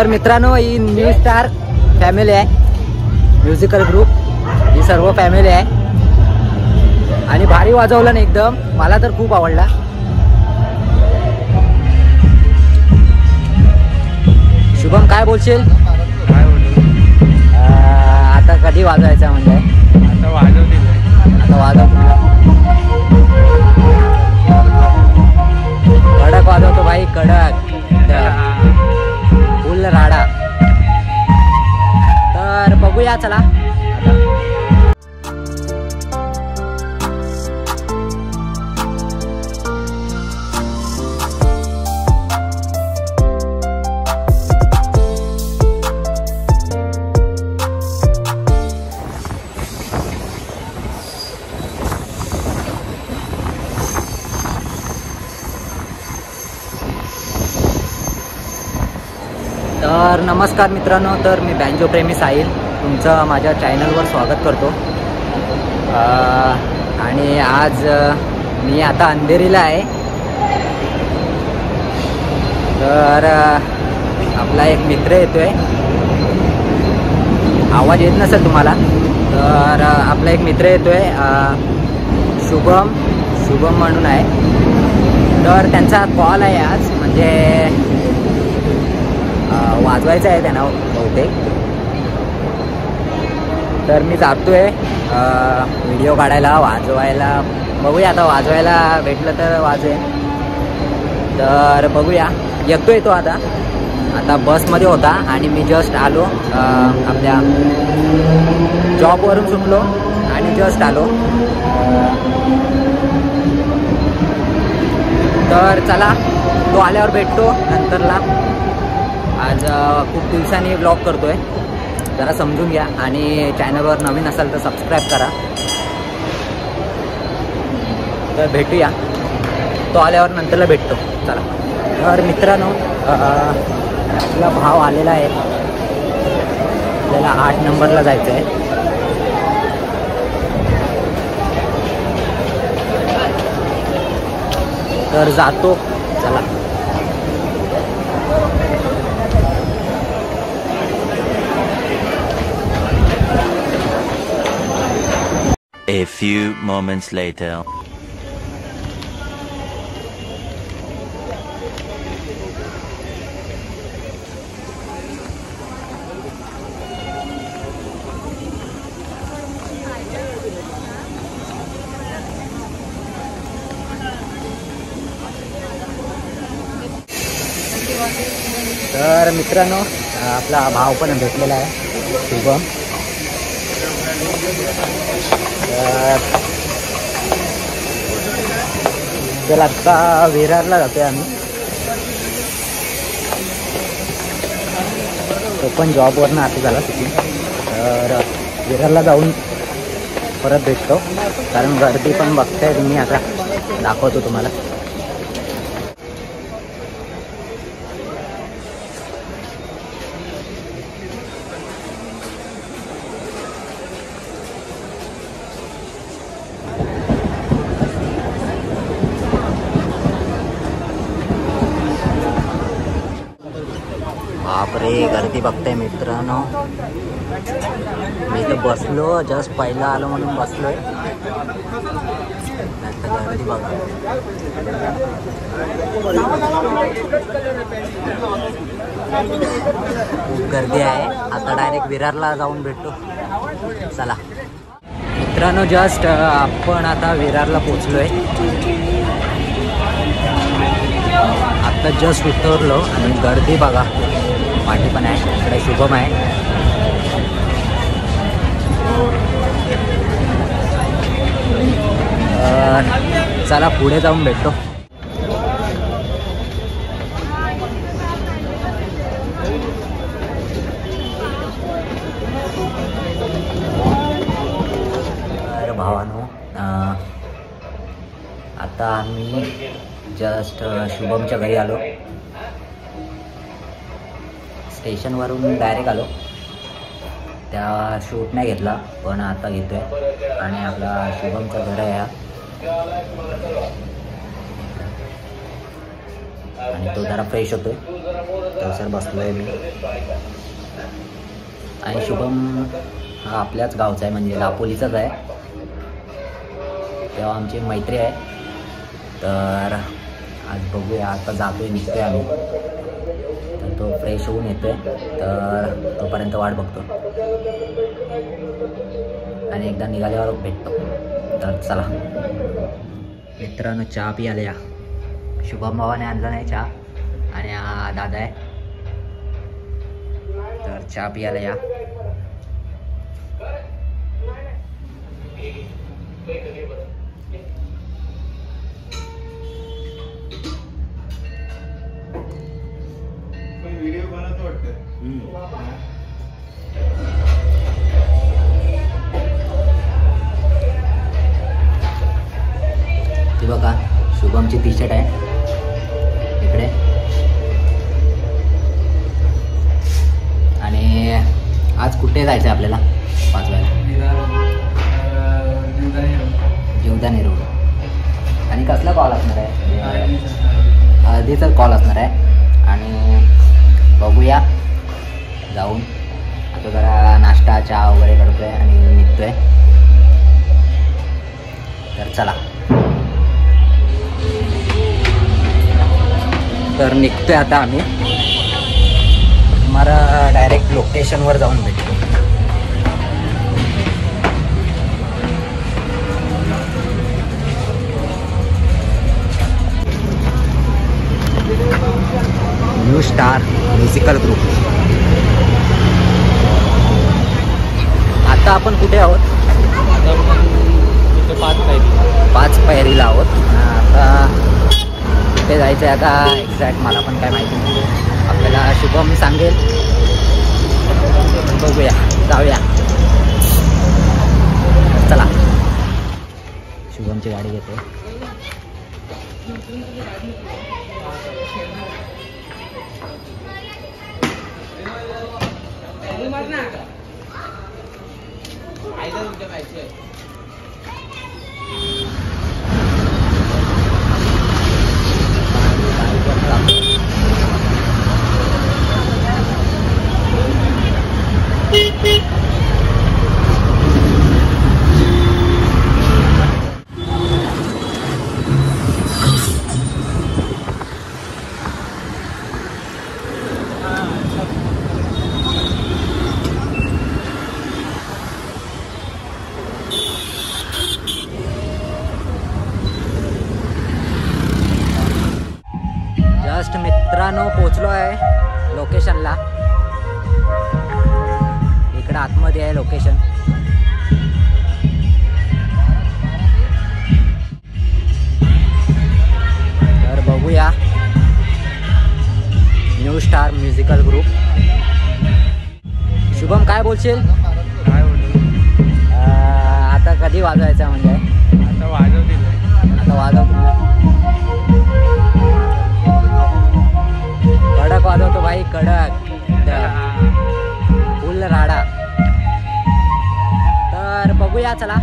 तर मित्रांनो ही न्यू स्टार फॅमिली आहे. म्युझिकल ग्रुप ही सर्व फॅमिली आहे. आणि भारी वाजवलं ना एकदम. मला तर खूप आवडला. शुभम काय बोलशील? काय बोलू आता कधी वाजवायचं म्हणजे? आता वाजवतील नमस्कार मित्रांनो तर मी बँजो प्रेमी साहिल. तुमचं माझ्या चॅनलवर स्वागत करतो. आणि आज मी आता अंधेरीला आहे. तर आपला एक मित्र येतोय. आवाज येत नसेल तुम्हाला तर आपला एक मित्र येतोय आहे शुभम. शुभम म्हणून आहे. तर त्यांचा कॉल आहे आज म्हणजे वाजवायचं आहे त्यांना बहुतेक. तर मी जातोय व्हिडिओ काढायला वाजवायला. बघूया आता वाजवायला भेटलं तर वाजवे तर बघूया. येतोय तो आता. आता बसमध्ये होता आणि मी जस्ट आलो आपल्या जॉबवरून सुटलो आणि जस्ट आलो. तर चला तो आल्यावर भेटतो नंतरला. आज खूप दिवसांनी ब्लॉग करतोय. जरा समजून घ्या आणि चॅनलवर नवीन असाल तर सबस्क्राईब करा. तर भेटूया. तो आल्यावर नंतरला भेटतो. चला. तर मित्रांनो आपला भाव आलेला आहे. आपल्याला आठ नंबरला जायचं आहे तर जातो. चला. A few moments later. तर मित्रांनो आपला भाव पण भेटलेला आहे शुभम तर आत्ता विरारला जातोय आम्ही. तो पण जॉबवरनं आता झाला सुटी तर विरारला जाऊन परत भेटतो. कारण गर्दी पण बघताय तुम्ही आता दाखवतो तुम्हाला. गर्दी बघताय मित्रांनो? मी तर बसलो जस्ट पहिला आलो म्हणून बसलोय. गर्दी बघा. खूप गर्दी आहे. आता डायरेक्ट विरारला जाऊन भेटतो चला. मित्रांनो जस्ट आपण आता विरारला पोचलोय आत्ता जस्ट उतरलो आणि गर्दी बघा. पाठी पण आहे. इकडे शुभम आहे. चला पुढे जाऊन भेटतो. भावानो आता आम्ही जस्ट शुभमच्या घरी आलो. स्टेशनवरून डायरेक्ट आलो. त्या शूट नाही घेतला पण आता आहे आणि आपला शुभमचं घर आहे हा. आणि तो जरा फ्रेश होतो तर सर बसलो आहे मी. आणि शुभम हा आपल्याच गावचा आहे म्हणजे दापोलीचाच आहे. तेव्हा आमची मैत्री आहे. तर आज बघूया आता जातोय निघतोय आम्ही. तो फ्रेश होऊन येतोय. तर तोपर्यंत वाट बघतो. आणि एकदा निघाल्यावर भेटतो. तर चला. मित्रांनो चहा पियाला या. शुभम भावाने आणला नाही चहा. आणि हा दादा आहे. तर चहा पियाला या. ती बघा शुभमची टी शर्ट आहे. इकडे. आणि आज कुठे जायचं आहे आपल्याला? पाच वेळेला जीवदानी रोड. आणि कसला कॉल असणार आहे? हळदीचाच कॉल असणार आहे. आणि बघूया. जाऊन आता जरा नाश्ता चहा वगैरे करतोय आणि निघतोय. तर चला. तर निघतोय आता आम्ही. तुम्हाला डायरेक्ट लोकेशनवर जाऊन भेटतो न्यू स्टार म्युझिकल ग्रुप आता आपण कुठे आहोत? पाच पाहिजे पाच पायरीला आहोत. आता कुठे जायचं आहे आता एक्झॅक्ट मला पण काय माहिती नाही. आपल्याला शुभम सांगेल. बघूया जाऊया. चला. शुभमची गाडी घेते. फायदा तुमच्या पाहिजे आतमध्ये आहे लोकेशन तर बघूया. New star musical group Shubham काय बोलशील? आता कधी वाजवायचं म्हणजे? आता वाजवतील. आता वाजवतो कडक वाजवतो भाई कडक. फुल राडा. तर बघूया चला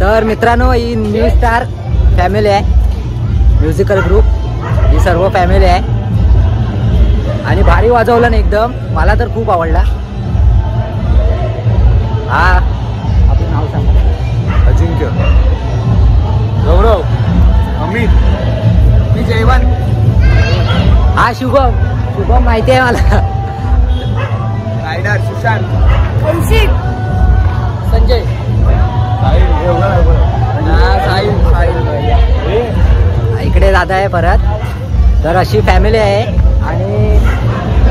तर मित्रांनो ही न्यू स्टार फॅमिली आहे. म्युझिकल ग्रुप ही सर्व फॅमिली आहे. आणि भारी वाजवलं ना एकदम. मला तर खूप आवडला. हा. आपलं नाव सांगा. अजिंक्य. गौरव. अमित. मी जयवंत. हा शुभम. शुभम माहिती आहे मला. रायडर सुशांत. इकडे दादा आहे परत. तर अशी फॅमिली आहे. आणि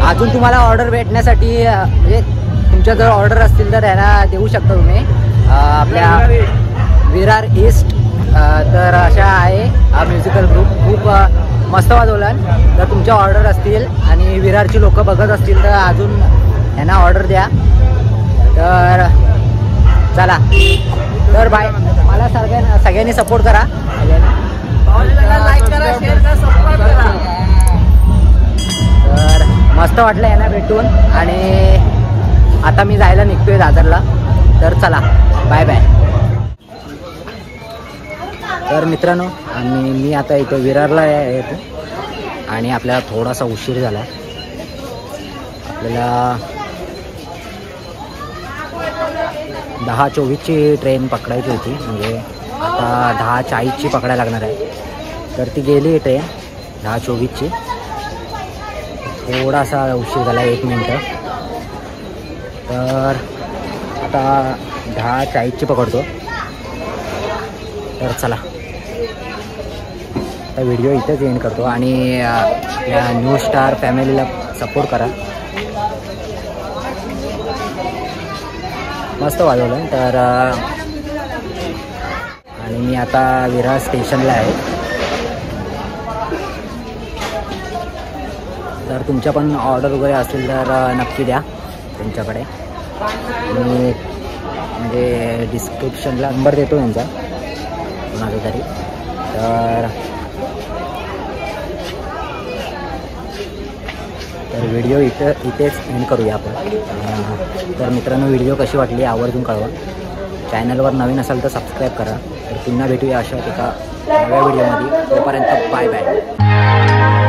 अजून तुम्हाला ऑर्डर भेटण्यासाठी म्हणजे तुमच्या जर ऑर्डर असतील तर यांना देऊ शकता तुम्ही. आपल्या विरार ईस्ट तर अशा आहे हा म्युझिकल ग्रुप खूप मस्त वाजवलं तर तुमच्या ऑर्डर असतील आणि विरारची लोक बघत असतील तर अजून यांना ऑर्डर द्या. तर चला. तर बाय. मला सगळ्यांना सगळ्यांनी सपोर्ट करा. तर मस्त वाटलं यांना भेटून. आणि आता मी जायला निघतोय दादरला. तर चला बाय बाय. तर मित्रांनो आणि मी आता इथं विरारला येतो. आणि आपल्याला थोडासा उशीर झाला आपल्याला दहा चोवीसची ट्रेन पकडायची होती. म्हणजे आता दहा चाळीसची पकडायला लागणार आहे. तर ती गेली ट्रेन दहा चोवीसची थोडासा उशीर झाला एक मिनटं. तर आता दहा चाळीसची पकडतो. तर चला. आता व्हिडिओ इथंच एंड करतो. आणि या न्यू स्टार फॅमिलीला सपोर्ट करा. मस्त वाजवलं. तर आणि मी आता विरार स्टेशनला आहे. तर तुमच्या पण ऑर्डर वगैरे असेल तर नक्की द्या तुमच्याकडे. मी म्हणजे डिस्क्रिप्शनला नंबर देतो यांचा. कोणाचा तरी. तर तर व्हिडिओ इथं इथेच एंड करूया आपण. तर मित्रांनो व्हिडिओ कशी वाटली आवर्जून कळवा. चॅनलवर नवीन असाल तर सबस्क्राईब करा. तर पुन्हा भेटूया अशा एका नव्या व्हिडिओमध्ये तोपर्यंत बाय बाय